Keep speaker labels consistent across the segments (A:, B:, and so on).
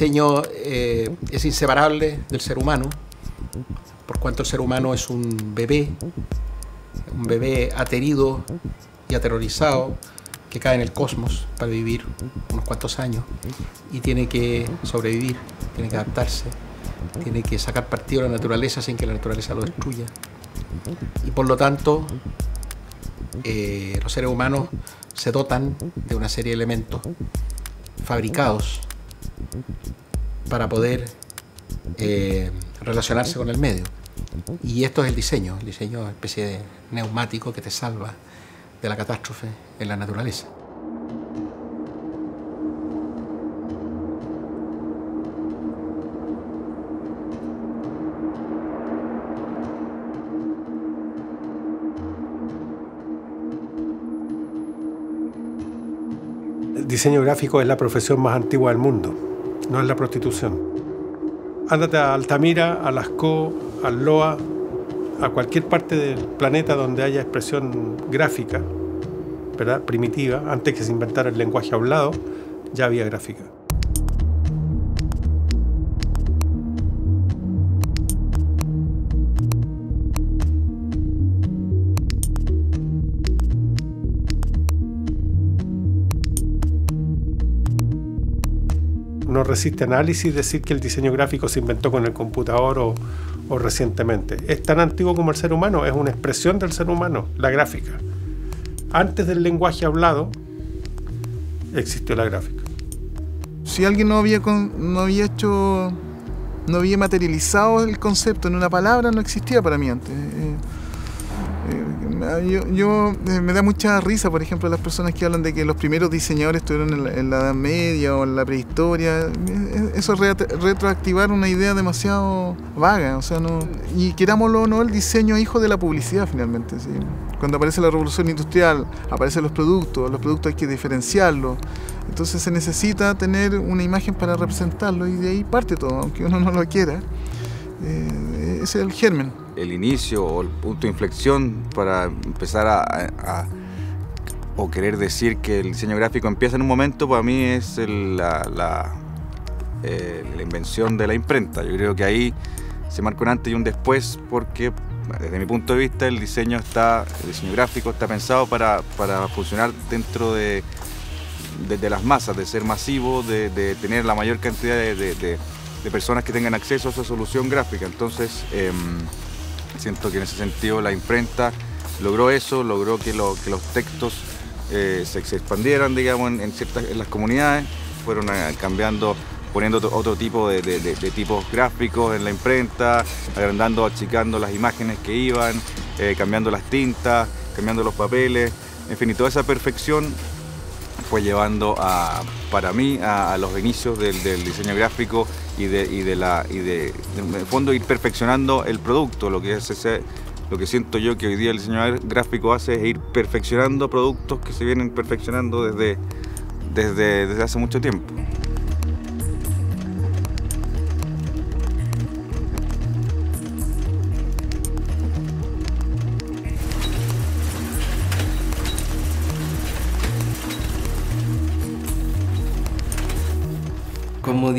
A: Diseño eh, es inseparable del ser humano, por cuanto el ser humano es un bebé, un bebé aterido y aterrorizado que cae en el cosmos para vivir unos cuantos años y tiene que sobrevivir, tiene que adaptarse, tiene que sacar partido de la naturaleza sin que la naturaleza lo destruya. Y por lo tanto, eh, los seres humanos se dotan de una serie de elementos fabricados para poder eh, relacionarse con el medio. Y esto es el diseño, el diseño especie de neumático que te salva de la catástrofe en la naturaleza.
B: Diseño gráfico es la profesión más antigua del mundo, no es la prostitución. Ándate a Altamira, a Lascaux, al Loa, a cualquier parte del planeta donde haya expresión gráfica, ¿verdad? primitiva, antes que se inventara el lenguaje hablado, ya había gráfica. No resiste análisis decir que el diseño gráfico se inventó con el computador o, o, recientemente. Es tan antiguo como el ser humano, es una expresión del ser humano, la gráfica. Antes del lenguaje hablado existió la gráfica.
C: Si alguien no había, no había hecho, no había materializado el concepto en una palabra, no existía para mí antes. Eh, yo, yo eh, me da mucha risa, por ejemplo, las personas que hablan de que los primeros diseñadores estuvieron en la, en la Edad Media o en la prehistoria. Eh, eso es retroactivar una idea demasiado vaga. O sea, no, y querámoslo o no, el diseño hijo de la publicidad finalmente. ¿sí? Cuando aparece la revolución industrial, aparecen los productos, los productos hay que diferenciarlos. Entonces se necesita tener una imagen para representarlo y de ahí parte todo, aunque uno no lo quiera. Eh, ese es el germen
D: el inicio o el punto de inflexión para empezar a, o querer decir que el diseño gráfico empieza en un momento, para mí es la, la, eh, la, invención de la imprenta. Yo creo que ahí se marca un antes y un después porque desde mi punto de vista el diseño está, el diseño gráfico está pensado para, para funcionar dentro de, de, las masas, de ser masivo, de, de tener la mayor cantidad de, personas que tengan acceso a esa solución gráfica. Entonces, eh, Siento que en ese sentido la imprenta logró eso, logró que, los textos eh, se, expandieran, digamos, en, ciertas, las comunidades, fueron eh, cambiando, poniendo otro, tipo de, tipos gráficos en la imprenta, agrandando, achicando las imágenes que iban, eh, cambiando las tintas, cambiando los papeles, en fin, y toda esa perfección fue llevando a, para mí a, los inicios del, diseño gráfico y de, la y de, fondo ir perfeccionando el producto, lo que es ese, lo que siento yo que hoy día el diseño gráfico hace es ir perfeccionando productos que se vienen perfeccionando desde, desde, desde hace mucho tiempo.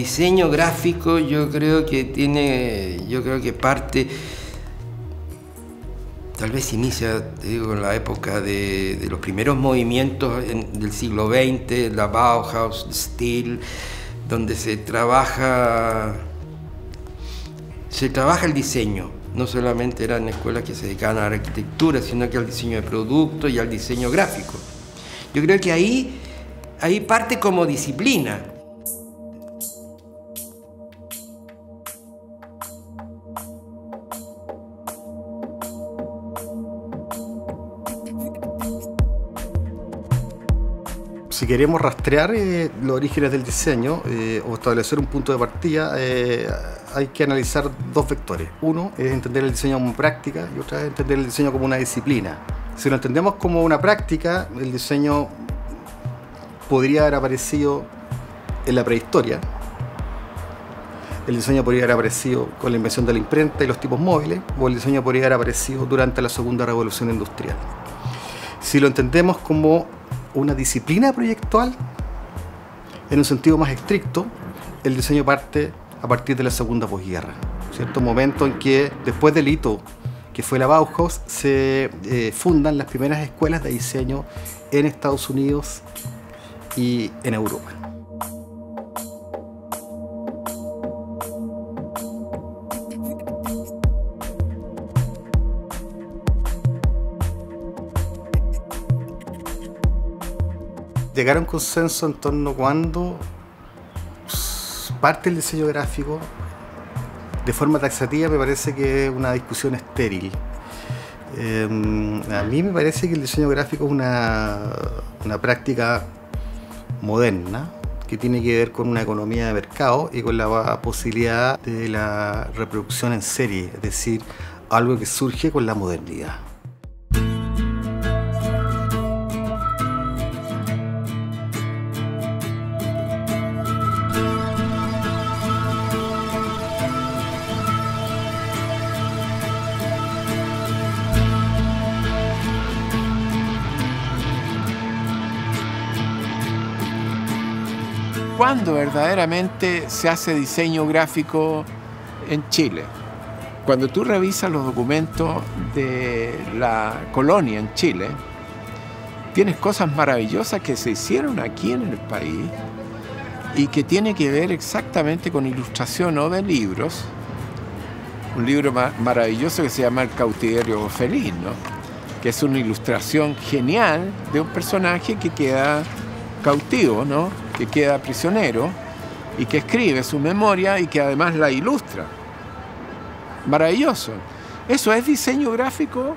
E: Diseño gráfico yo creo que tiene, yo creo que parte, tal vez inicia, digo, en la época de, los primeros movimientos del siglo XX, la Bauhaus, Steel, donde se trabaja, se trabaja el diseño. No solamente eran escuelas que se dedicaban a la arquitectura, sino que al diseño de productos y al diseño gráfico. Yo creo que ahí, ahí parte como disciplina.
F: Queremos rastrear eh, los orígenes del diseño eh, o establecer un punto de partida, eh, hay que analizar dos vectores. Uno es entender el diseño como práctica y otra es entender el diseño como una disciplina. Si lo entendemos como una práctica, el diseño podría haber aparecido en la prehistoria. El diseño podría haber aparecido con la invención de la imprenta y los tipos móviles, o el diseño podría haber aparecido durante la segunda revolución industrial. Si lo entendemos como una disciplina proyectual, en un sentido más estricto, el diseño parte a partir de la segunda posguerra, cierto momento en que después del hito que fue la Bauhaus, se eh, fundan las primeras escuelas de diseño en Estados Unidos y en Europa. Llegar a un consenso en torno a cuando parte el diseño gráfico de forma taxativa me parece que es una discusión estéril. Em, a mí me parece que el diseño gráfico es una, una práctica moderna que tiene que ver con una economía de mercado y con la posibilidad de la reproducción en serie, es decir, algo que surge con la modernidad.
G: Cuándo verdaderamente se hace diseño gráfico en Chile. Cuando tú revisas los documentos de la colonia en Chile, tienes cosas maravillosas que se hicieron aquí en el país y que tiene que ver exactamente con ilustración o de libros. Un libro maravilloso que se llama El cautiverio feliz, ¿no? que es una ilustración genial de un personaje que queda cautivo, ¿no? Que queda prisionero y que escribe su memoria y que además la ilustra. Maravilloso. ¿Eso es diseño gráfico?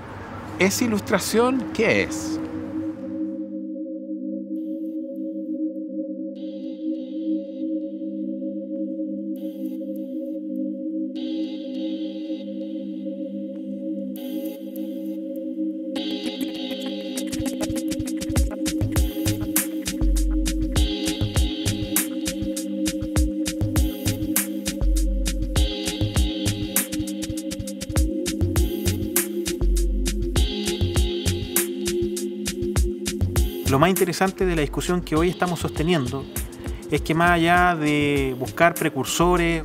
G: ¿Es ilustración? ¿Qué es?
H: Más interesante de la discusión que hoy estamos sosteniendo es que más allá de buscar precursores,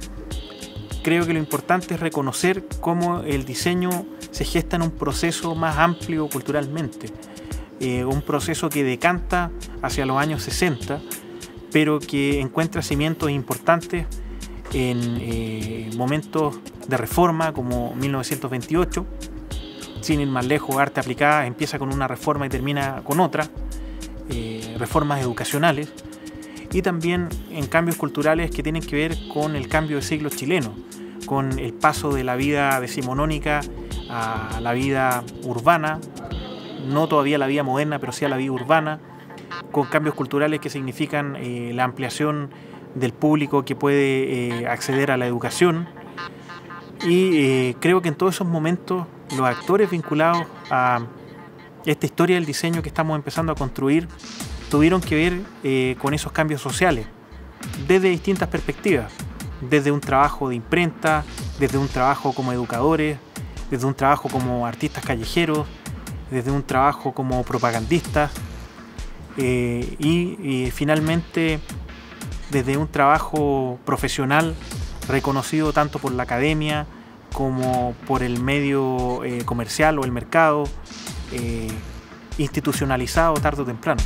H: creo que lo importante es reconocer cómo el diseño se gesta en un proceso más amplio culturalmente, eh, un proceso que decanta hacia los años 60, pero que encuentra cimientos importantes en eh, momentos de reforma como 1928, sin ir más lejos, arte aplicada empieza con una reforma y termina con otra, reformas educacionales y también en cambios culturales que tienen que ver con el cambio de siglo chileno, con el paso de la vida decimonónica a la vida urbana, no todavía la vida moderna, pero sí a la vida urbana, con cambios culturales que significan eh, la ampliación del público que puede eh, acceder a la educación. Y creo que en todos esos momentos los actores vinculados a esta historia del diseño que estamos empezando a construir tuvieron que ver eh, con esos cambios sociales desde distintas perspectivas, desde un trabajo de imprenta, desde un trabajo como educadores, desde un trabajo como artistas callejeros, desde un trabajo como propagandistas eh, y, finalmente desde un trabajo profesional reconocido tanto por la academia como por el medio eh, comercial o el mercado, institucionalizado tarde o temprano.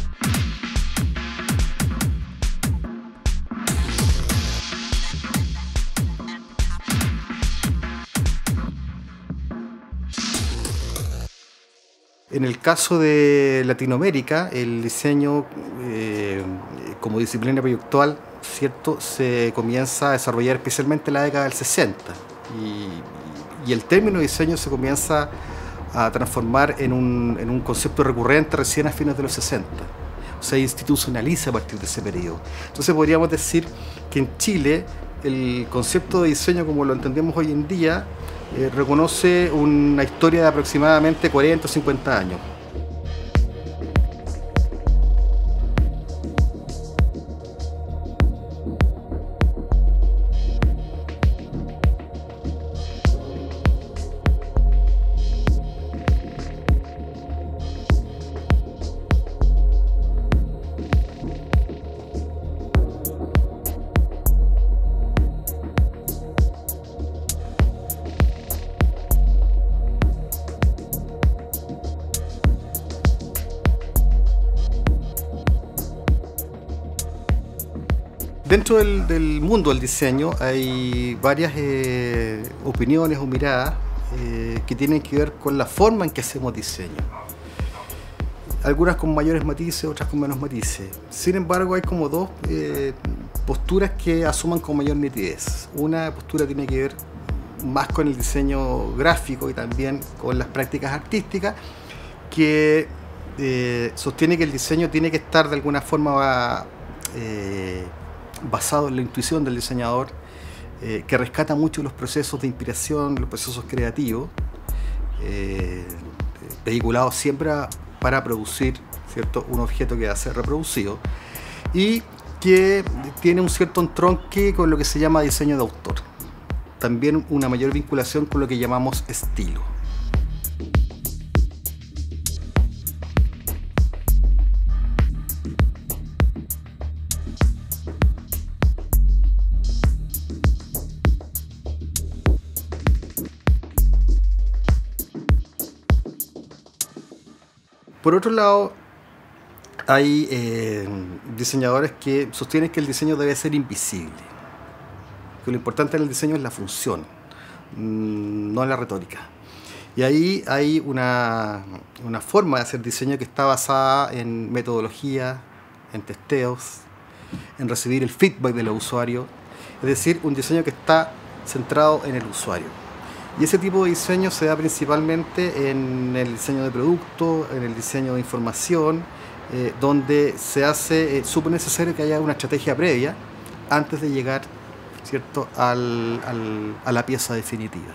F: En el caso de Latinoamérica, el diseño eh, como disciplina proyectual ¿cierto? se comienza a desarrollar especialmente en la década del 60 y, el término diseño se comienza a transformar en un, en un, concepto recurrente recién a fines de los 60. O sea, institucionaliza a partir de ese periodo. Entonces podríamos decir que en Chile el concepto de diseño como lo entendemos hoy en día reconoce una historia de aproximadamente 40 o 50 años. Del, mundo del diseño hay varias eh, opiniones o miradas eh, que tienen que ver con la forma en que hacemos diseño. Algunas con mayores matices, otras con menos matices. Sin embargo, hay como dos eh, posturas que asuman con mayor nitidez. Una postura tiene que ver más con el diseño gráfico y también con las prácticas artísticas, que sostiene que el diseño tiene que estar de alguna forma basado en la intuición del diseñador, eh, que rescata mucho los procesos de inspiración, los procesos creativos, eh, vehiculados siempre para producir ¿cierto? un objeto que va a ser reproducido y que tiene un cierto entronque con lo que se llama diseño de autor. También una mayor vinculación con lo que llamamos estilo. Por otro lado, hay eh, diseñadores que sostienen que el diseño debe ser invisible, que lo importante en el diseño es la función, mm, no la retórica. Y ahí hay una, una, forma de hacer diseño que está basada en metodología, en testeos, en recibir el feedback de los usuarios, es decir, un diseño que está centrado en el usuario. Y ese tipo de diseño se da principalmente en el diseño de producto, en el diseño de información, eh, donde se hace eh, súper necesario que haya una estrategia previa antes de llegar ¿cierto? Al, a la pieza definitiva.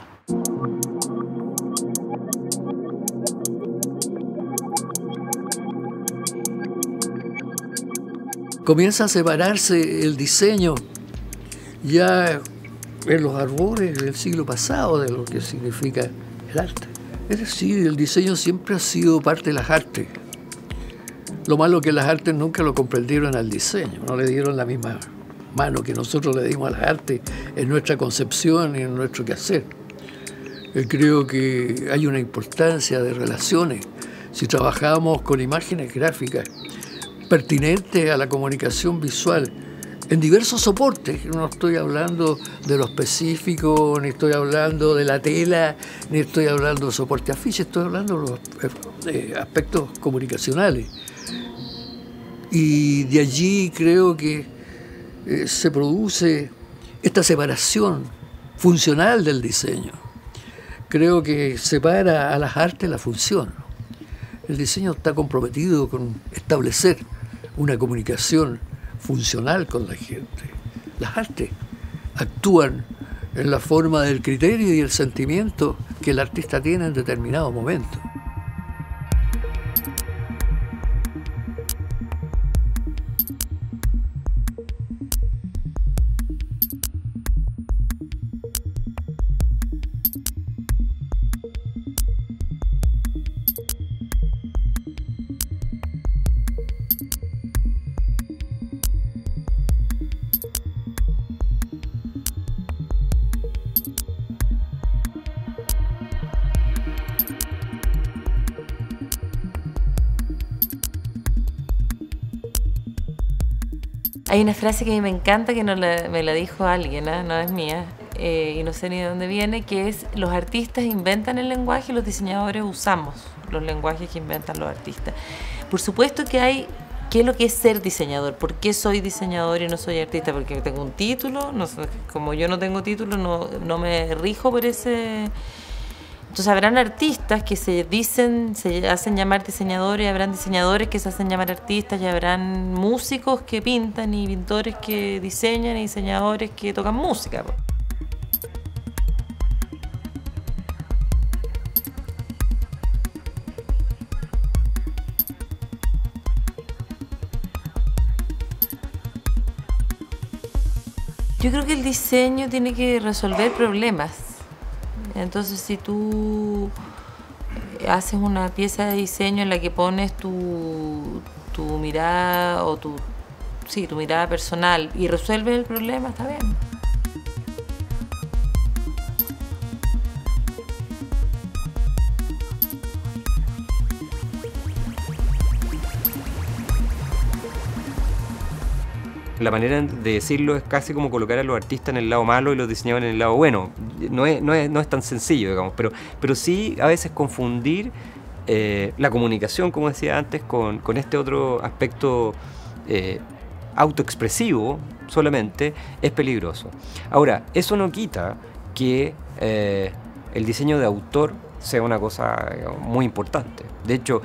I: Comienza a separarse el diseño ya en los arbores del siglo pasado de lo que significa el arte. Es decir, el diseño siempre ha sido parte de las artes. Lo malo que las artes nunca lo comprendieron al diseño, no le dieron la misma mano que nosotros le dimos a las artes en nuestra concepción y en nuestro quehacer. Yo creo que hay una importancia de relaciones. Si trabajamos con imágenes gráficas pertinentes a la comunicación visual, en diversos soportes. No estoy hablando de lo específico, ni estoy hablando de la tela, ni estoy hablando de soporte afiche, estoy hablando de los eh, aspectos comunicacionales. Y de allí creo que eh, se produce esta separación funcional del diseño. Creo que separa a las artes la función. El diseño está comprometido con establecer una comunicación funcional con la gente. Las artes actúan en la forma del criterio y el sentimiento que el artista tiene en determinado momento.
J: Hay una frase que a mí me encanta que no la- me la dijo alguien, ¿ah? no es mía, eh, y no sé ni de dónde viene, que es los artistas inventan el lenguaje y los diseñadores usamos los lenguajes que inventan los artistas. Por supuesto que hay, ¿qué es lo que es ser diseñador? ¿Por qué soy diseñador y no soy artista? Porque tengo un título, como yo no tengo título, no me rijo por ese... Entonces habrán artistas que se dicen, se hacen llamar diseñadores, habrán diseñadores que se hacen llamar artistas, y habrán músicos que pintan y pintores que diseñan y diseñadores que tocan música. Yo creo que el diseño tiene que resolver problemas. Entonces, si tú haces una pieza de diseño en la que pones tu, tu mirada o tu, sí, tu mirada personal y resuelves el problema, está bien.
K: La manera de decirlo es casi como colocar a los artistas en el lado malo y los diseñadores en el lado bueno. No es, no es, no es tan sencillo, digamos, pero, pero sí a veces confundir eh, la comunicación, como decía antes, con, con este otro aspecto eh, autoexpresivo solamente, es peligroso. Ahora, eso no quita que eh, el diseño de autor sea una cosa muy importante. De hecho,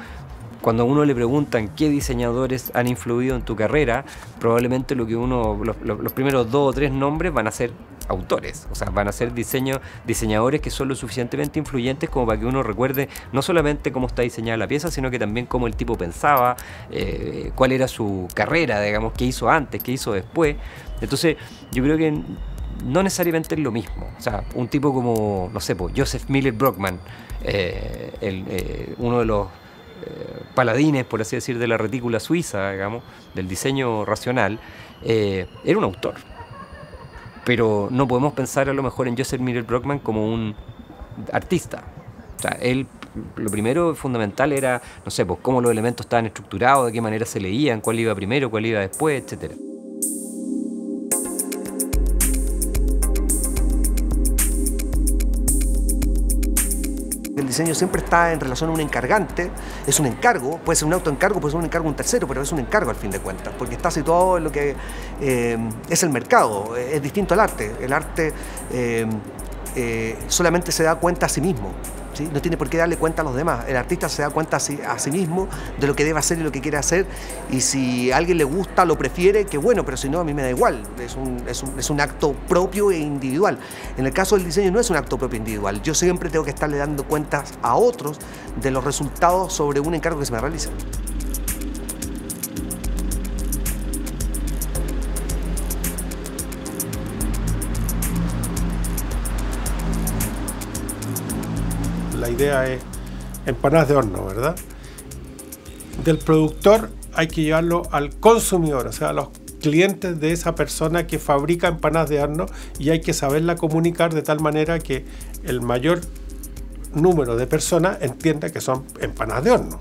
K: cuando a uno le preguntan qué diseñadores han influido en tu carrera, probablemente lo que uno, los, primeros dos o tres nombres van a ser autores, o sea, van a ser diseño, diseñadores que son lo suficientemente influyentes como para que uno recuerde no solamente cómo está diseñada la pieza, sino que también cómo el tipo pensaba, eh, cuál era su carrera, digamos, qué hizo antes, qué hizo después. Entonces, yo creo que no necesariamente es lo mismo. O sea, un tipo como, no sé, Joseph Miller Brockman, eh, el, eh, uno de los paladines, por así decir, de la retícula suiza, digamos, del diseño racional, eh, era un autor. Pero no podemos pensar a lo mejor en Joseph Miller Brockman como un artista. O sea, él, lo primero fundamental era, no sé, pues cómo los elementos estaban estructurados, de qué manera se leían, cuál iba primero, cuál iba después, etcétera.
L: Diseño siempre está en relación a un encargante, es un encargo, puede ser un autoencargo, puede ser un encargo un tercero, pero es un encargo al fin de cuentas, porque está situado en lo que eh, es el mercado, es distinto al arte. El arte eh, eh, solamente se da cuenta a sí mismo, no tiene por qué darle cuenta a los demás. El artista se da cuenta a sí, a sí mismo de lo que debe hacer y lo que quiere hacer, y si a alguien le gusta, lo prefiere, que bueno, pero si no, a mí me da igual. Es un, es un- es un acto propio e individual. En el caso del diseño no es un acto propio e individual. Yo siempre tengo que estarle dando cuentas a otros de los resultados sobre un encargo que se me realiza.
B: Es empanadas de horno, ¿verdad? Del productor hay que llevarlo al consumidor, o sea, a los clientes de esa persona que fabrica empanadas de horno y hay que saberla comunicar de tal manera que el mayor número de personas entienda que son empanadas de horno,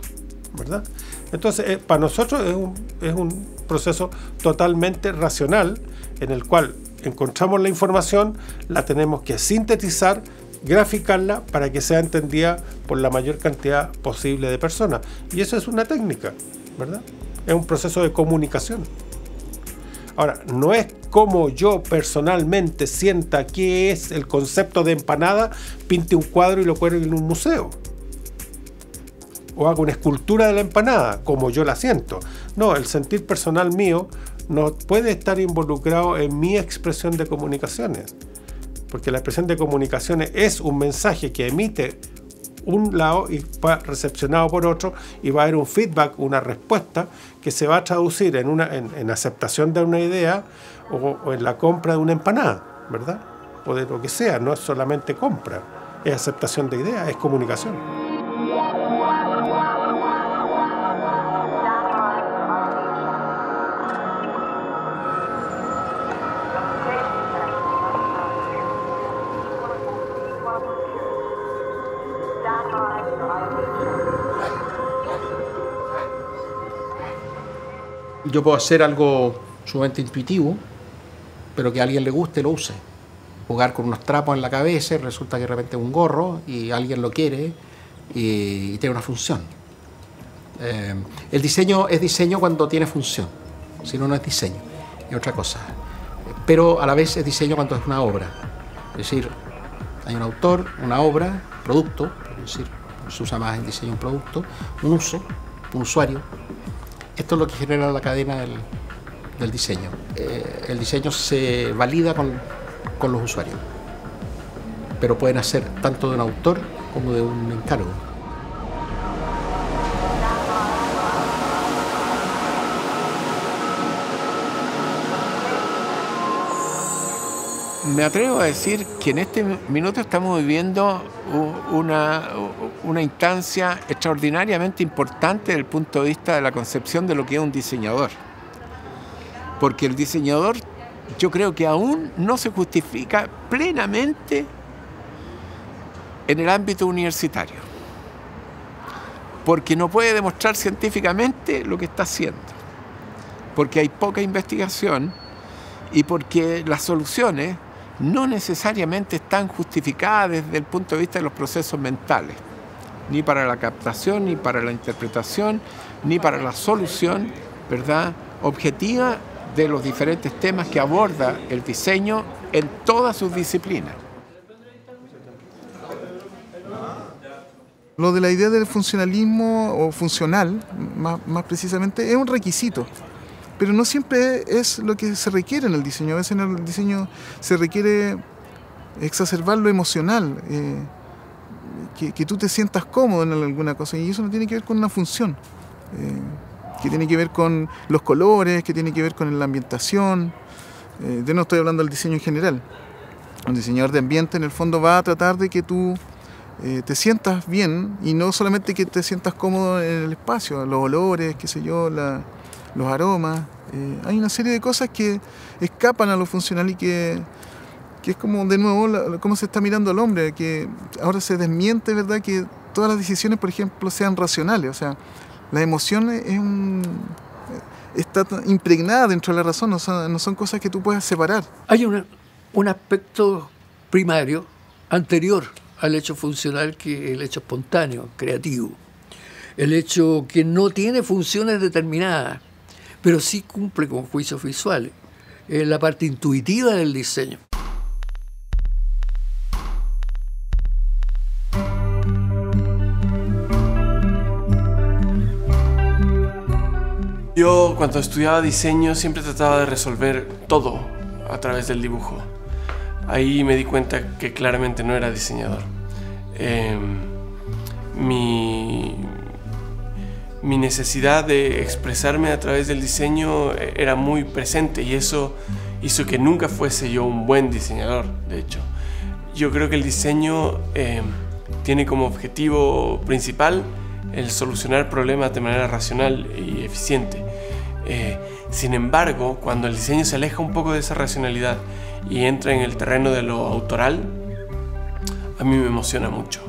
B: ¿verdad? Entonces, eh, para nosotros es un, es un proceso totalmente racional en el cual encontramos la información, la tenemos que sintetizar, graficarla para que sea entendida por la mayor cantidad posible de personas. Y eso es una técnica, ¿verdad? Es un proceso de comunicación. Ahora, no es como yo personalmente sienta qué es el concepto de empanada, pinte un cuadro y lo cuelgue en un museo. O hago una escultura de la empanada, como yo la siento. No, el sentir personal mío no puede estar involucrado en mi expresión de comunicaciones. Porque la expresión de comunicaciones es un mensaje que emite un lado y va recepcionado por otro y va a haber un feedback, una respuesta que se va a traducir en, una, en, aceptación de una idea o, o en la compra de una empanada, ¿verdad? O de lo que sea, no es solamente compra, es aceptación de ideas, es comunicación.
A: Yo puedo hacer algo sumamente intuitivo, pero que a alguien le guste lo use. Jugar con unos trapos en la cabeza, resulta que de repente es un gorro y alguien lo quiere y, y tiene una función. Eh, el diseño es diseño cuando tiene función, si no, no es diseño, es otra cosa. Pero a la vez es diseño cuando es una obra. Es decir, hay un autor, una obra, producto, es decir, se usa más en diseño un producto, un uso, un usuario. Esto es lo que genera la cadena del, diseño. Eh, el diseño se valida con, con los usuarios, pero pueden hacer tanto de un autor como de un encargo.
G: Me atrevo a decir que en este minuto estamos viviendo una instancia extraordinariamente importante desde el punto de vista de la concepción de lo que es un diseñador. Porque el diseñador yo creo que aún no se justifica plenamente en el ámbito universitario. Porque no puede demostrar científicamente lo que está haciendo. Porque hay poca investigación y porque las soluciones no necesariamente están justificadas desde el punto de vista de los procesos mentales, ni para la captación, ni para la interpretación, ni para la solución, ¿verdad?, objetiva de los diferentes temas que aborda el diseño en todas sus disciplinas.
C: Lo de la idea del funcionalismo o funcional, más, más precisamente, es un requisito, pero no siempre es lo que se requiere en el diseño. A veces en el diseño se requiere exacerbar lo emocional, eh, que, que tú te sientas cómodo en alguna cosa, y eso no tiene que ver con una función, eh, que tiene que ver con los colores, que tiene que ver con la ambientación. Eh, de no estoy hablando del diseño en general. Un diseñador de ambiente en el fondo va a tratar de que tú eh, te sientas bien y no solamente que te sientas cómodo en el espacio, los olores, qué sé yo, la- los aromas. eh, hay una serie de cosas que escapan a lo funcional y que, que es como de nuevo la- cómo se está mirando al hombre, que ahora se desmiente, ¿verdad?, que todas las decisiones, por ejemplo, sean racionales. O sea, la emoción es un, está impregnada dentro de la razón, no son, no son cosas que tú puedas separar.
I: Hay una- un aspecto primario anterior al hecho funcional que el hecho espontáneo, creativo. El hecho que no tiene funciones determinadas, pero sí cumple con juicios visuales. Es la parte intuitiva del diseño.
M: Yo cuando estudiaba diseño siempre trataba de resolver todo a través del dibujo. Ahí me di cuenta que claramente no era diseñador. Eh, mi, mi necesidad de expresarme a través del diseño era muy presente y eso hizo que nunca fuese yo un buen diseñador, de hecho. Yo creo que el diseño eh, tiene como objetivo principal el solucionar problemas de manera racional y eficiente. Eh, sin embargo, cuando el diseño se aleja un poco de esa racionalidad y entra en el terreno de lo autoral, a mí me emociona mucho.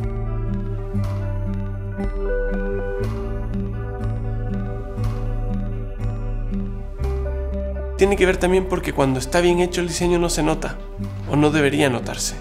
M: Tiene que ver también porque cuando está bien hecho el diseño no se nota o no debería notarse.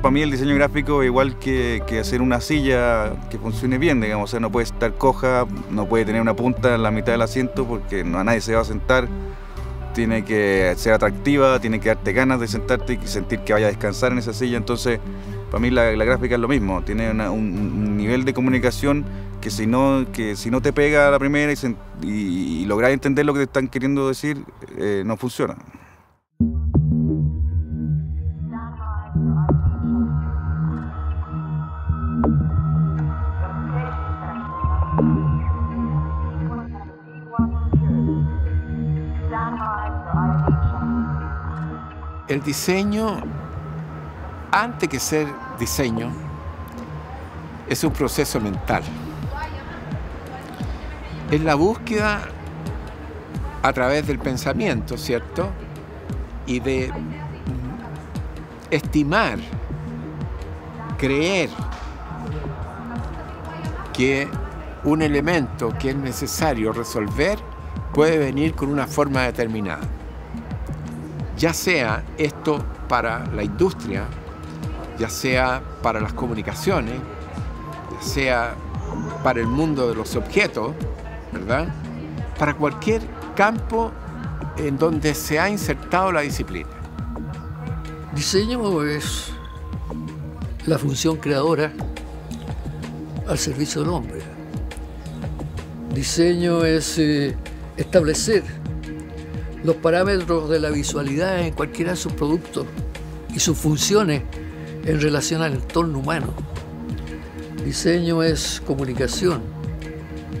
D: Para mí el diseño gráfico es igual que, que hacer una silla que funcione bien, digamos, no puede estar coja, no puede tener una punta en la mitad del asiento porque no, a nadie se va a sentar, tiene que ser atractiva, tiene que darte ganas de sentarte y sentir que vaya a descansar en esa silla, entonces para mí la, la gráfica es lo mismo, tiene una- un, un nivel de comunicación que si no, que si no te pega a la primera y, sen- y, y entender lo que te están queriendo decir, eh, no funciona.
G: El diseño, antes que ser diseño, es un proceso mental. Es la búsqueda a través del pensamiento, ¿cierto? Y de mm, estimar, creer que un elemento que es necesario resolver puede venir con una forma determinada. Ya sea esto para la industria, ya sea para las comunicaciones, ya sea para el mundo de los objetos, ¿verdad? Para cualquier campo en donde se ha insertado la disciplina.
I: Diseño es la función creadora al servicio del hombre. Diseño es eh, establecer los parámetros de la visualidad en cualquiera de sus productos y sus funciones en relación al entorno humano. Diseño es comunicación,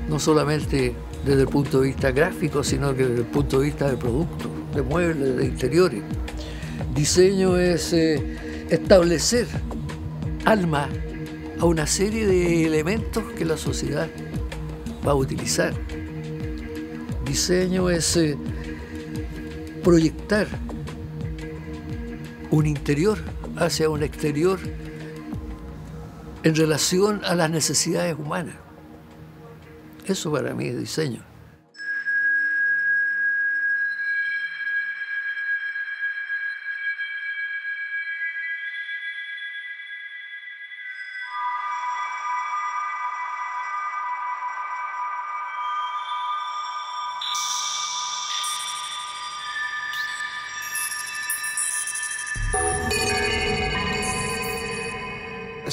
I: no solamente desde el punto de vista gráfico, sino que desde el punto de vista de productos, de muebles, de interiores. Diseño es eh, establecer alma a una serie de elementos que la sociedad va a utilizar. Diseño es eh, proyectar un interior hacia un exterior en relación a las necesidades humanas. Eso para mí es diseño.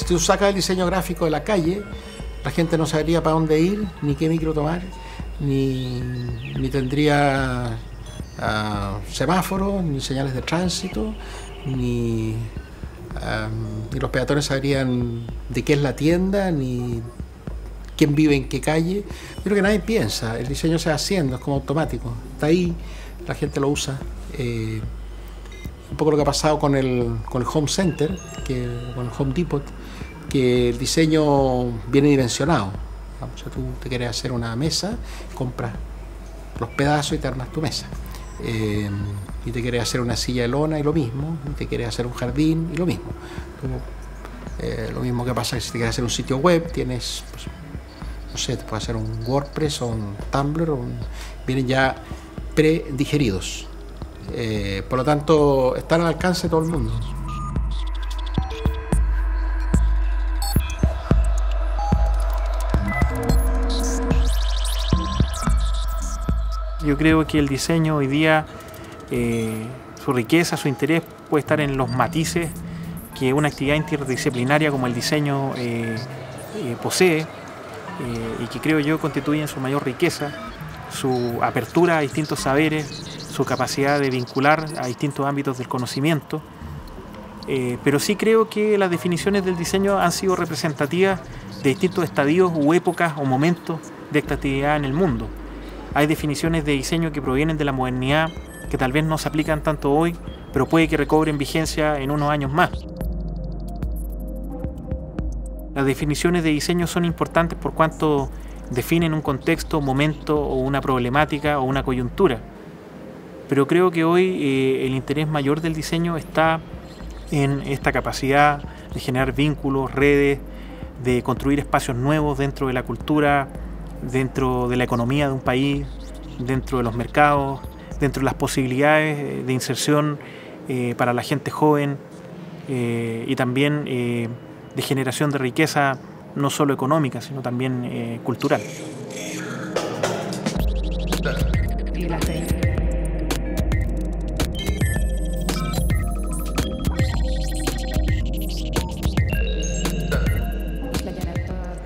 A: Si tú sacas el diseño gráfico de la calle, la gente no sabría para dónde ir, ni qué micro tomar, ni, ni tendría ah, semáforos, ni señales de tránsito, ni, los peatones sabrían de qué es la tienda, ni quién vive en qué calle. Yo creo que nadie piensa, el diseño se va haciendo, es como automático. Está ahí, la gente lo usa. Eh, un poco lo que ha pasado con el, con el Home Center, con el Home Depot, que el diseño viene dimensionado. O tú te quieres hacer una mesa, compras los pedazos y te armas tu mesa. Eh, y te quieres hacer una silla de lona y lo mismo, y te quieres hacer un jardín y lo mismo. Eh, lo mismo que pasa si te quieres hacer un sitio web, tienes, pues, no sé, te puedes hacer un WordPress o un Tumblr, o un- vienen ya predigeridos. Eh, por lo tanto, están al alcance de todo el mundo.
H: Yo creo que el diseño hoy día, eh, su riqueza, su interés puede estar en los matices que una actividad interdisciplinaria como el diseño eh, eh, posee y que creo yo constituyen su mayor riqueza, su apertura a distintos saberes, su capacidad de vincular a distintos ámbitos del conocimiento. Pero sí creo que las definiciones del diseño han sido representativas de distintos estadios u épocas o momentos de esta actividad en el mundo. Hay definiciones de diseño que provienen de la modernidad que tal vez no se aplican tanto hoy, pero puede que recobren vigencia en unos años más. Las definiciones de diseño son importantes por cuanto definen un contexto, momento o una problemática o una coyuntura. Pero creo que hoy eh, el interés mayor del diseño está en esta capacidad de generar vínculos, redes, de construir espacios nuevos dentro de la cultura, dentro de la economía de un país, dentro de los mercados, dentro de las posibilidades eh, de inserción eh, para la gente joven eh, y también de generación de riqueza no solo económica, sino también cultural.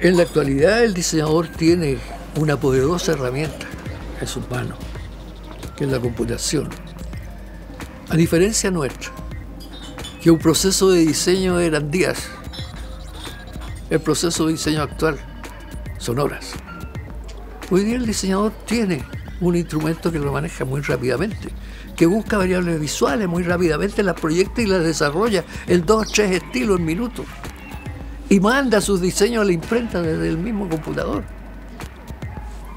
I: En la actualidad el diseñador tiene una poderosa herramienta en sus manos, que es la computación. A diferencia nuestra, que un proceso de diseño eran días, el proceso de diseño actual son horas. Hoy día el diseñador tiene un instrumento que lo maneja muy rápidamente, que busca variables visuales muy rápidamente, las proyecta y las desarrolla en dos o tres estilos en minutos y manda sus diseños a la imprenta desde el mismo computador.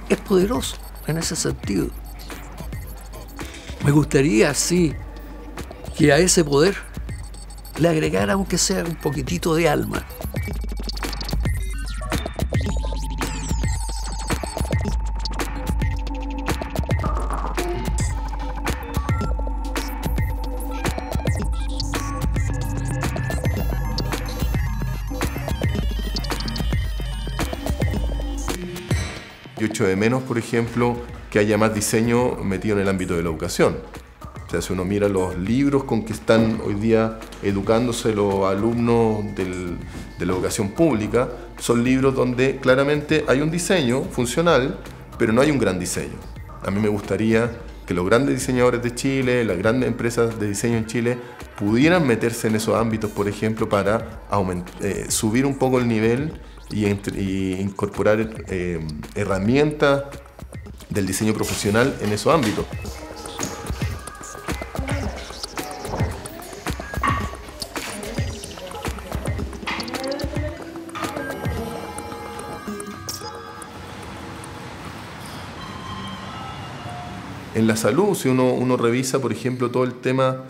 I: Es poderoso en ese sentido. Me gustaría, sí, que a ese poder le agregara, aunque sea un poquitito de alma.
N: De menos, por ejemplo, que haya más diseño metido en el ámbito de la educación. O sea, si uno mira los libros con que están hoy día educándose los alumnos de la educación pública, son libros donde claramente hay un diseño funcional, pero no hay un gran diseño. A mí me gustaría que los grandes diseñadores de Chile, las grandes empresas de diseño en Chile, pudieran meterse en esos ámbitos, por ejemplo, para eh, subir un poco el nivel y, incorporar eh, herramientas del diseño profesional en esos ámbitos. En la salud, si uno revisa, por ejemplo, todo el tema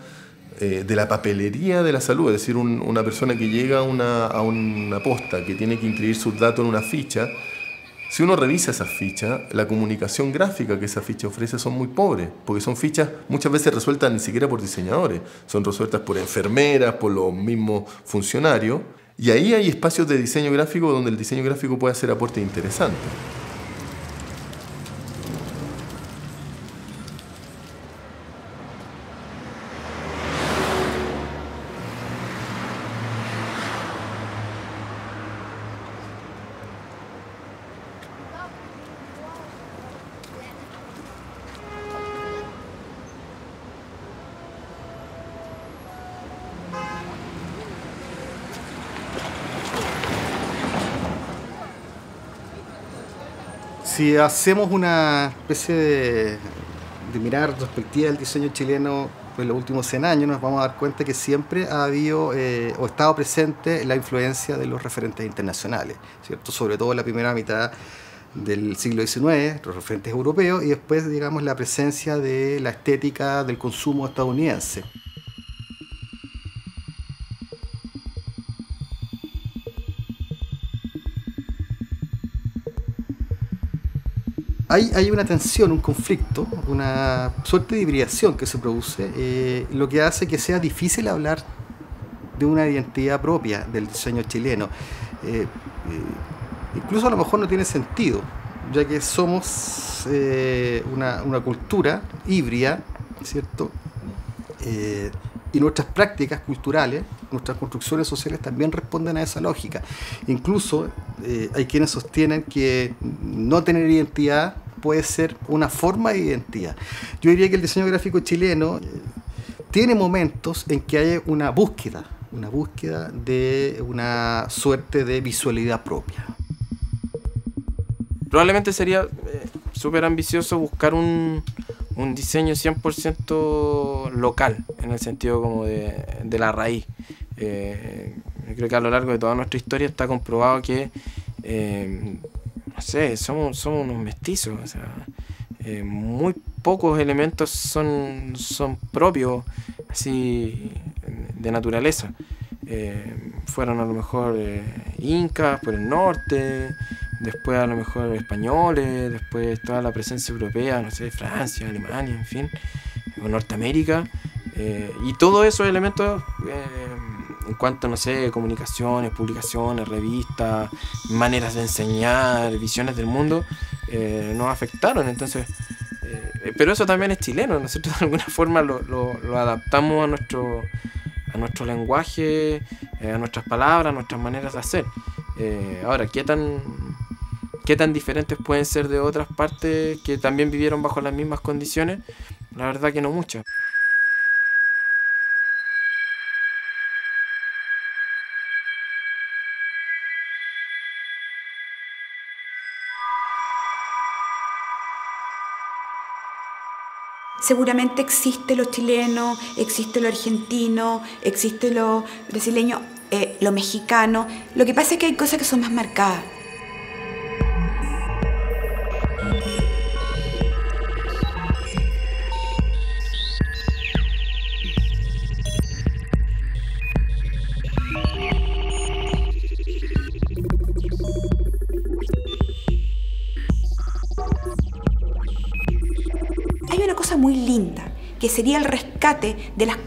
N: eh, de la papelería de la salud, es decir, un- una persona que llega a una, a una posta que tiene que inscribir sus datos en una ficha, si uno revisa esa ficha, la comunicación gráfica que esa ficha ofrece son muy pobres, porque son fichas muchas veces resueltas ni siquiera por diseñadores, son resueltas por enfermeras, por los mismos funcionarios, y ahí hay espacios de diseño gráfico donde el diseño gráfico puede hacer aportes interesantes.
F: Si hacemos una especie de, de mirada retrospectiva del diseño chileno en los últimos 100 años, nos vamos a dar cuenta que siempre ha habido eh, o estado presente la influencia de los referentes internacionales, ¿cierto? sobre todo en la primera mitad del siglo XIX, los referentes europeos, y después, digamos, la presencia de la estética del consumo estadounidense. Hay, hay una tensión, un conflicto, una suerte de hibridación que se produce, eh, lo que hace que sea difícil hablar de una identidad propia del diseño chileno. Eh, eh, incluso a lo mejor no tiene sentido, ya que somos una, una cultura híbrida, ¿cierto? Y nuestras prácticas culturales, nuestras construcciones sociales también responden a esa lógica. Incluso eh, hay quienes sostienen que no tener identidad puede ser una forma de identidad. Yo diría que el diseño gráfico chileno eh, tiene momentos en que hay una búsqueda, una búsqueda de una suerte de visualidad propia.
O: Probablemente sería eh, súper ambicioso buscar un, un diseño 100% local, en el sentido como de, de la raíz. Eh, creo que a lo largo de toda nuestra historia está comprobado que, eh, no sé, somos, somos unos mestizos. O sea, eh, muy pocos elementos son, son propios así de naturaleza. Eh, fueron a lo mejor incas por el norte, después a lo mejor españoles, después toda la presencia europea, no sé, Francia, Alemania, en fin, o Norteamérica, eh, y todos esos elementos eh, en cuanto, no sé, comunicaciones, publicaciones, revistas, maneras de enseñar, visiones del mundo, eh, nos afectaron, entonces, pero eso también es chileno, nosotros de alguna forma lo, lo- lo adaptamos a nuestro a nuestro lenguaje, a nuestras palabras, a nuestras maneras de hacer. Ahora, ¿qué tan, ¿qué tan diferentes pueden ser de otras partes que también vivieron bajo las mismas condiciones? La verdad que no muchas.
P: Seguramente existe lo chileno, existe lo argentino, existe lo brasileño, eh, lo mexicano. Lo que pasa es que hay cosas que son más marcadas. Que sería el rescate de las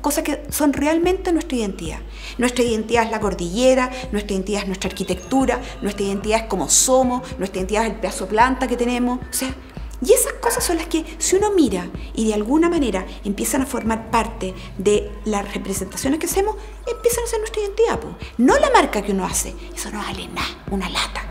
P: cosas que son realmente nuestra identidad. Nuestra identidad es la cordillera, nuestra identidad es nuestra arquitectura, nuestra identidad es cómo somos, nuestra identidad es el pedazo planta que tenemos. O sea, y esas cosas son las que si uno mira y de alguna manera empiezan a formar parte de las representaciones que hacemos, empiezan a ser nuestra identidad. No la marca que uno hace. Eso no vale nada, una lata.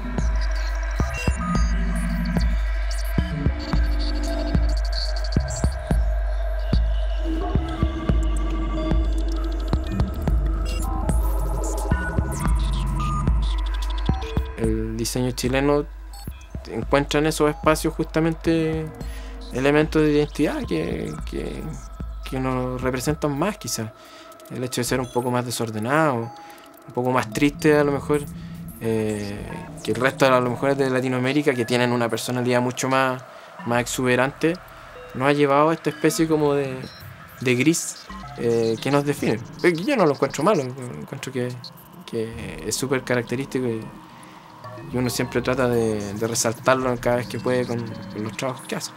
G: Diseño chileno encuentra en esos espacios justamente elementos de identidad que, que, que nos representan más quizás. El hecho de ser un poco más desordenado, un poco más triste a lo mejor eh, que el resto a lo mejor de Latinoamérica que tienen una personalidad mucho más, más exuberante, nos ha llevado a esta especie como de, de gris eh, que nos define. Yo no lo encuentro malo, encuentro que, que es súper característico y, y uno siempre trata de, de resaltarlo cada vez que puede con, con los trabajos que hace.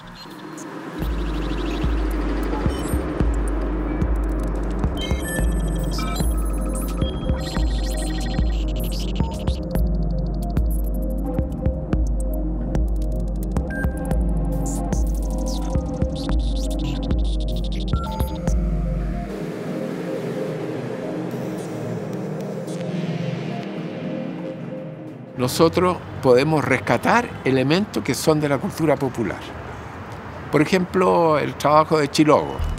G: Nosotros podemos rescatar elementos que son de la cultura popular. Por ejemplo, el trabajo de Chilogo.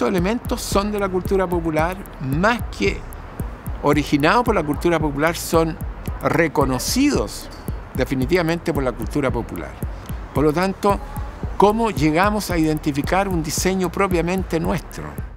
G: Esos elementos son de la cultura popular, más que originados por la cultura popular, son reconocidos definitivamente por la cultura popular. Por lo tanto, ¿cómo llegamos a identificar un diseño propiamente nuestro?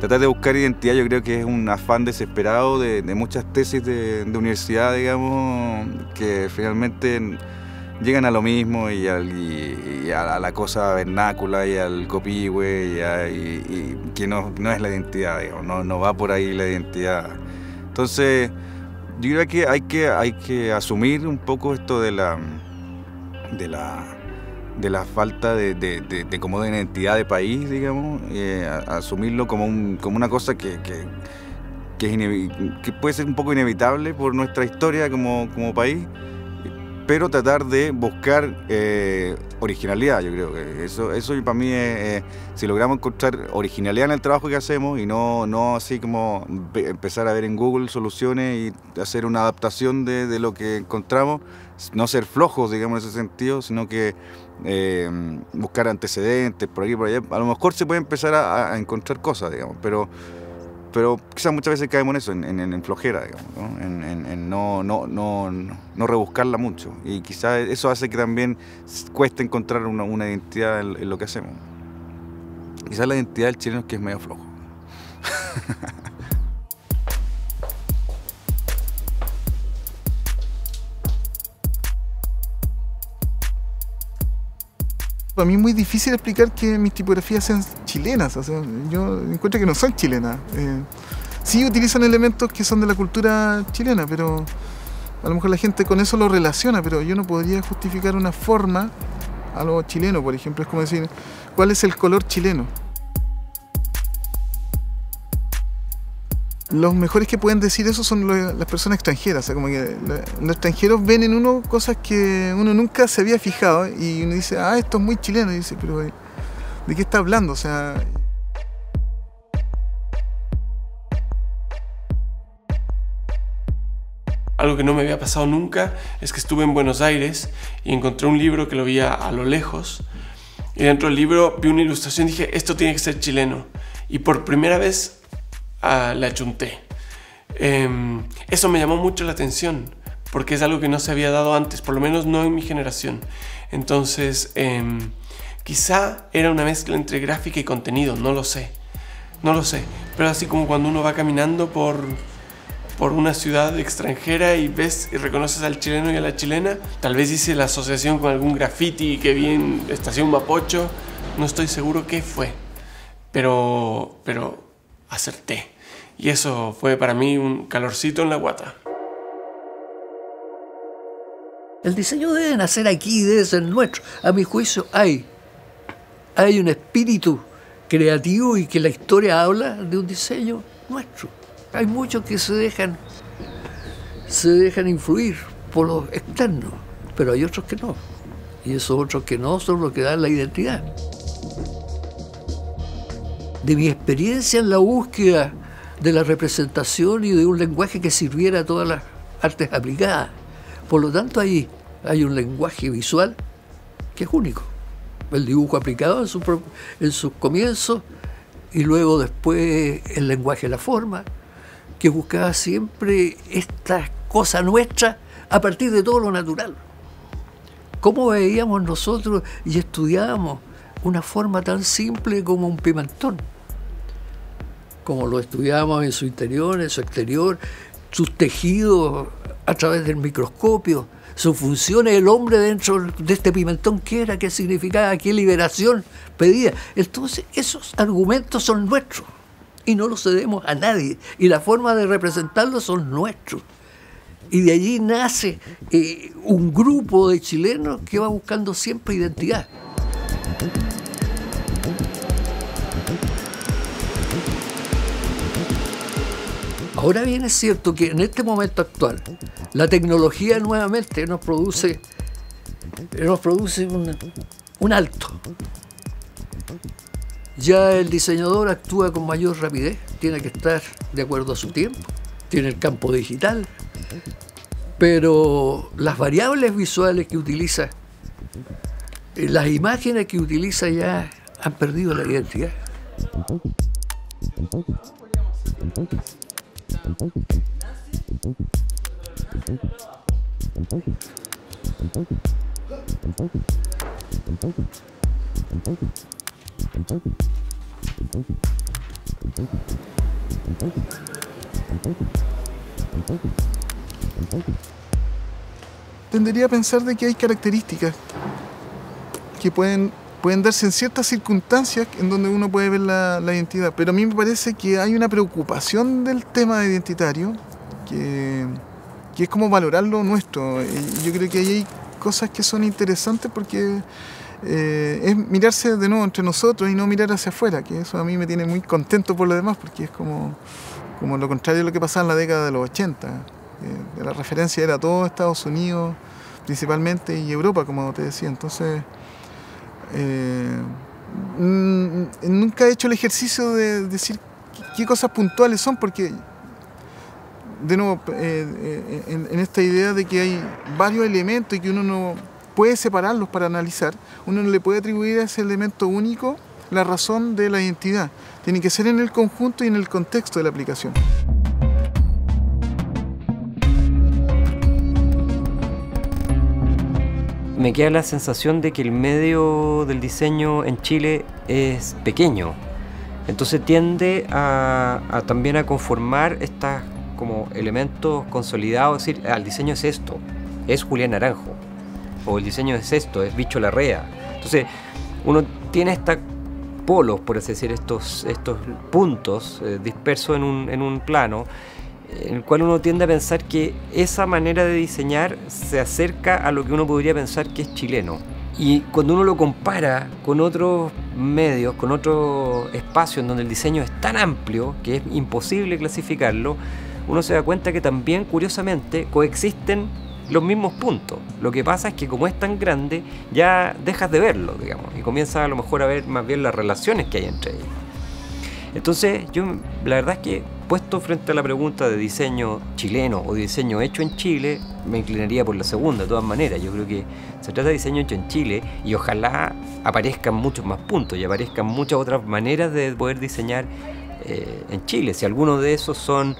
D: Tratar de buscar identidad yo creo que es un afán desesperado de, muchas tesis de, universidad, digamos, que finalmente llegan a lo mismo y, al- a, la cosa vernácula y al copihue y, a- y que no, no es la identidad, digamos, no, no va por ahí la identidad. Entonces, yo creo que hay que, hay que asumir un poco esto de la, de la, de la falta de, de, de- como de identidad de país, digamos, eh, asumirlo como, un, como una cosa que, que, que que puede ser un poco inevitable por nuestra historia como, como país, pero tratar de buscar eh, originalidad, yo creo que eso, eso para mí es, si logramos encontrar originalidad en el trabajo que hacemos y no, no así como empezar a ver en Google soluciones y hacer una adaptación de, de lo que encontramos, no ser flojos, digamos, en ese sentido, sino que eh, buscar antecedentes por aquí por allá. A lo mejor se puede empezar a, encontrar cosas, digamos, pero, pero quizás muchas veces caemos en eso, en, flojera, digamos, ¿no? en, en- no, no, no, no- rebuscarla mucho. Y quizás eso hace que también cueste encontrar una, una identidad en, en lo que hacemos. Quizás la identidad del chileno es que es medio flojo.
C: Para mí es muy difícil explicar que mis tipografías sean chilenas. Yo encuentro que no son chilenas. Eh, sí utilizan elementos que son de la cultura chilena, pero a lo mejor la gente con eso lo relaciona, pero yo no podría justificar una forma, algo chileno, por ejemplo. Es como decir, ¿cuál es el color chileno? los mejores que pueden decir eso son lo, las personas extranjeras. O sea, como que la, los extranjeros ven en uno cosas que uno nunca se había fijado y uno dice, ah, esto es muy chileno. Y dice, pero eh, ¿de qué está hablando? O sea.
M: Algo que no me había pasado nunca es que estuve en Buenos Aires y encontré un libro que lo vi a, a lo lejos. Y dentro del libro vi una ilustración y dije, esto tiene que ser chileno. Y por primera vez la achunté. Eh, eso me llamó mucho la atención porque es algo que no se había dado antes, por lo menos no en mi generación. Entonces, eh, quizá era una mezcla entre gráfica y contenido, no lo sé. No lo sé. Pero así como cuando uno va caminando por, por una ciudad extranjera y ves y reconoces al chileno y a la chilena, tal vez hice la asociación con algún graffiti que vi en Estación Mapocho, no estoy seguro qué fue, pero, pero acerté. Y eso fue para mí un calorcito en la guata.
I: El diseño debe nacer aquí, debe ser nuestro. A mi juicio hay, hay un espíritu creativo y que la historia habla de un diseño nuestro. Hay muchos que se dejan, se dejan influir por los externos, pero hay otros que no. Y esos otros que no son los que dan la identidad. De mi experiencia en la búsqueda de la representación y de un lenguaje que sirviera a todas las artes aplicadas. Por lo tanto, ahí hay un lenguaje visual que es único. El dibujo aplicado en, su, sus comienzos y luego después el lenguaje de la forma, que buscaba siempre esta cosa nuestra a partir de todo lo natural. ¿Cómo veíamos nosotros y estudiábamos una forma tan simple como un pimentón? Como lo estudiábamos en su interior, en su exterior, sus tejidos a través del microscopio, sus funciones, el hombre dentro de este pimentón, qué era, qué significaba, qué liberación pedía. Entonces, esos argumentos son nuestros y no los cedemos a nadie. Y la forma de representarlos son nuestros. Y de allí nace eh, un grupo de chilenos que va buscando siempre identidad. Ahora bien es cierto que en este momento actual la tecnología nuevamente nos produce, nos produce un, un alto. Ya el diseñador actúa con mayor rapidez, tiene que estar de acuerdo a su tiempo, tiene el campo digital, pero las variables visuales que utiliza, eh, las imágenes que utiliza ya han perdido la identidad.
C: Tendería a pensar de que hay características que pueden, pueden darse en ciertas circunstancias en donde uno puede ver la, identidad, pero a mí me parece que hay una preocupación del tema identitario que, es como valorar lo nuestro. Y yo creo que ahí hay cosas que son interesantes porque eh, es mirarse de nuevo entre nosotros y no mirar hacia afuera, que eso a mí me tiene muy contento por lo demás, porque es como, como lo contrario de lo que pasaba en la década de los 80. Eh, la referencia era todo Estados Unidos principalmente y Europa, como te decía. Entonces, eh, nunca he hecho el ejercicio de decir qué cosas puntuales son, porque de nuevo, en, en, esta idea de que hay varios elementos y que uno no puede separarlos para analizar, uno no le puede atribuir a ese elemento único la razón de la identidad. Tiene que ser en el conjunto y en el contexto de la aplicación.
K: Me queda la sensación de que el medio del diseño en Chile es pequeño. Entonces tiende a, también a conformar estas como elementos consolidados, es decir, el diseño es esto, es Julián Naranjo, o el diseño es esto, es Bicho Larrea. Entonces, uno tiene estos polos, por así decir, estos, estos puntos eh, dispersos en un, en un plano, en el cual uno tiende a pensar que esa manera de diseñar se acerca a lo que uno podría pensar que es chileno. Y cuando uno lo compara con otros medios, con otros espacios en donde el diseño es tan amplio que es imposible clasificarlo, uno se da cuenta que también, curiosamente, coexisten los mismos puntos. Lo que pasa es que como es tan grande, ya dejas de verlo, digamos, y comienzas a lo mejor a ver más bien las relaciones que hay entre ellos. Entonces, yo la verdad es que puesto frente a la pregunta de diseño chileno o diseño hecho en Chile, me inclinaría por la segunda, de todas maneras. Yo creo que se trata de diseño hecho en Chile y ojalá aparezcan muchos más puntos y aparezcan muchas otras maneras de poder diseñar eh, en Chile. Si algunos de esos son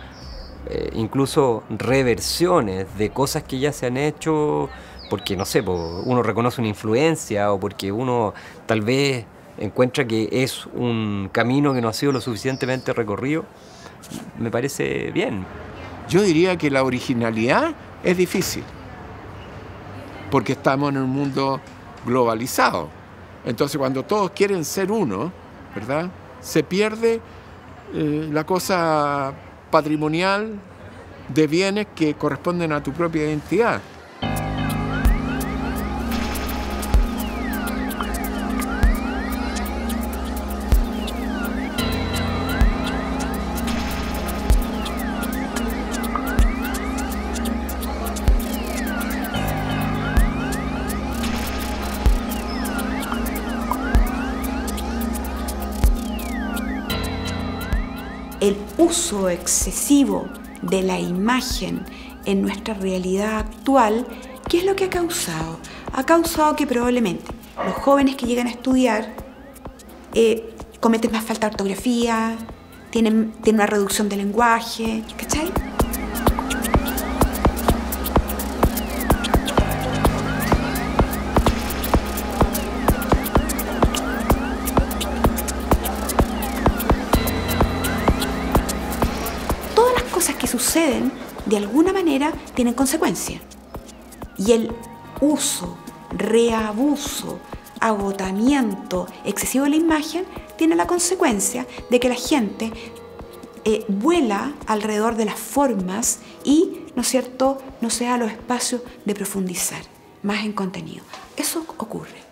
K: eh, incluso reversiones de cosas que ya se han hecho, porque no sé, uno reconoce una influencia o porque uno tal vez encuentra que es un camino que no ha sido lo suficientemente recorrido, me parece bien.
G: Yo diría que la originalidad es difícil, porque estamos en un mundo globalizado. Entonces cuando todos quieren ser uno, ¿verdad? Se pierde eh, la cosa patrimonial de bienes que corresponden a tu propia identidad.
P: Uso excesivo de la imagen en nuestra realidad actual, ¿qué es lo que ha causado? Ha causado que probablemente los jóvenes que llegan a estudiar eh, cometen más falta de ortografía, tienen, tienen una reducción de lenguaje, ¿cachai? Tienen consecuencias. Y el uso, reabuso, agotamiento excesivo de la imagen tiene la consecuencia de que la gente eh, vuela alrededor de las formas y, ¿no es cierto?, no se da los espacios de profundizar más en contenido. Eso ocurre.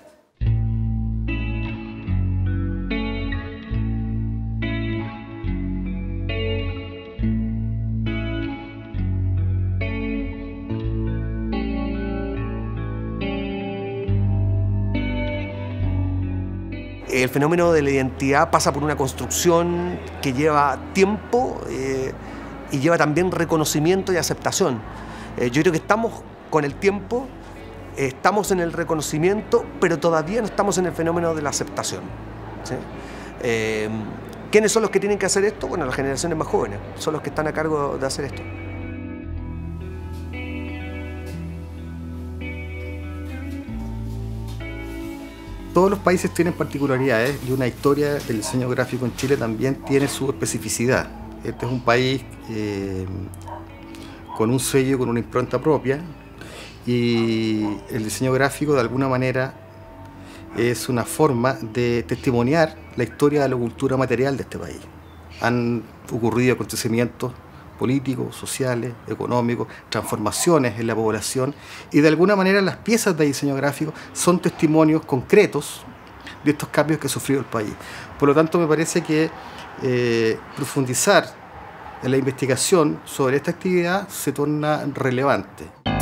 L: El fenómeno de la identidad pasa por una construcción que lleva tiempo eh, y lleva también reconocimiento y aceptación. Eh, yo creo que estamos con el tiempo, estamos en el reconocimiento, pero todavía no estamos en el fenómeno de la aceptación. Eh, ¿Quiénes son los que tienen que hacer esto? Bueno, las generaciones más jóvenes, son los que están a cargo de hacer esto.
F: Todos los países tienen particularidades y una historia del diseño gráfico en Chile también tiene su especificidad. Este es un país eh, con un sello, con una impronta propia y el diseño gráfico de alguna manera es una forma de testimoniar la historia de la cultura material de este país. Han ocurrido acontecimientos políticos, sociales, económicos, transformaciones en la población y de alguna manera las piezas de diseño gráfico son testimonios concretos de estos cambios que ha sufrido el país. Por lo tanto, me parece que eh, profundizar en la investigación sobre esta actividad se torna relevante.